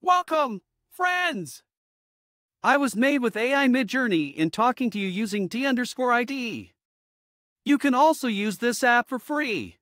Welcome, friends! I was made with AI Midjourney in talking to you using D underscore ID. You can also use this app for free.